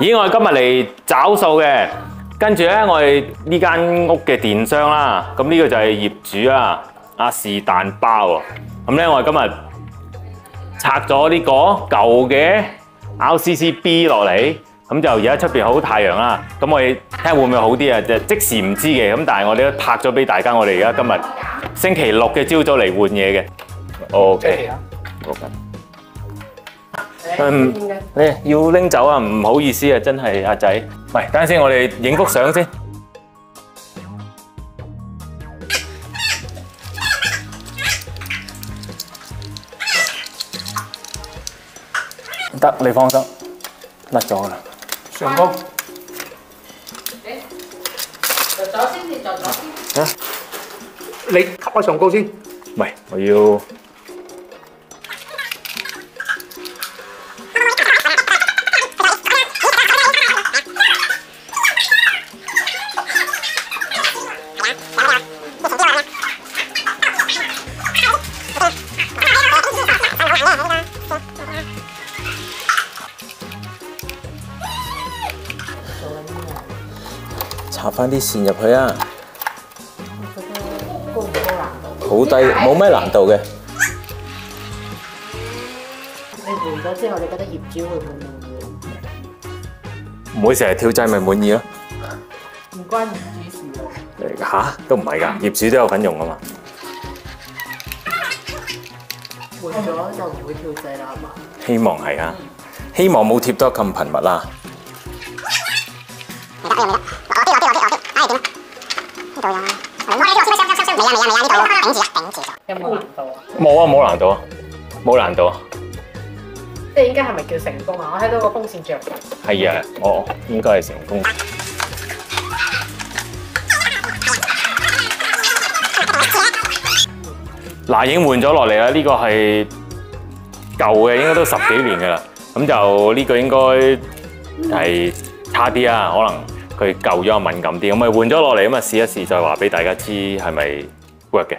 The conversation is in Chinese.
咦，我哋今日嚟找數嘅，跟住咧我哋呢間屋嘅電商啦，咁呢個就係業主啊，阿是蛋包啊。咁咧我哋今日拆咗呢個舊嘅 RCCB 落嚟，咁就而家出邊好太陽啦。咁我哋睇下會唔會好啲啊？就即時唔知嘅，咁但係我哋都拍咗俾大家。我哋而家今日星期六嘅朝早嚟換嘢嘅。OK，好嘅。嗯，你要拎走啊？唔好意思啊，真係阿仔。喂，等陣先，我哋影幅相先。得，你放心，甩咗啦。上高，就左先至，就左先。你吸下上高先。唔系，我要插翻啲線入去啊！高唔高難度？好低，冇咩難度嘅。你換咗之後，你覺得業主會唔會滿意？唔會成日跳掣咪滿意咯。唔關業主事咯。吓？都唔係㗎，業主都有份用啊嘛。換咗就唔會跳掣啦，係嘛？希望係啊，希望冇貼得咁頻密啦。有冇難度啊？冇啊，冇難度啊，冇難度啊。即係應該係咪叫成功啊？我睇到個風扇着緊。係啊，我應該係成功。嗱，已經換咗落嚟啦，呢個係舊嘅，應該都十幾年噶啦。咁就呢個應該係差啲啊，可能佢舊咗敏感啲，咁咪換咗落嚟咁啊試一試，再話俾大家知係咪 work 嘅。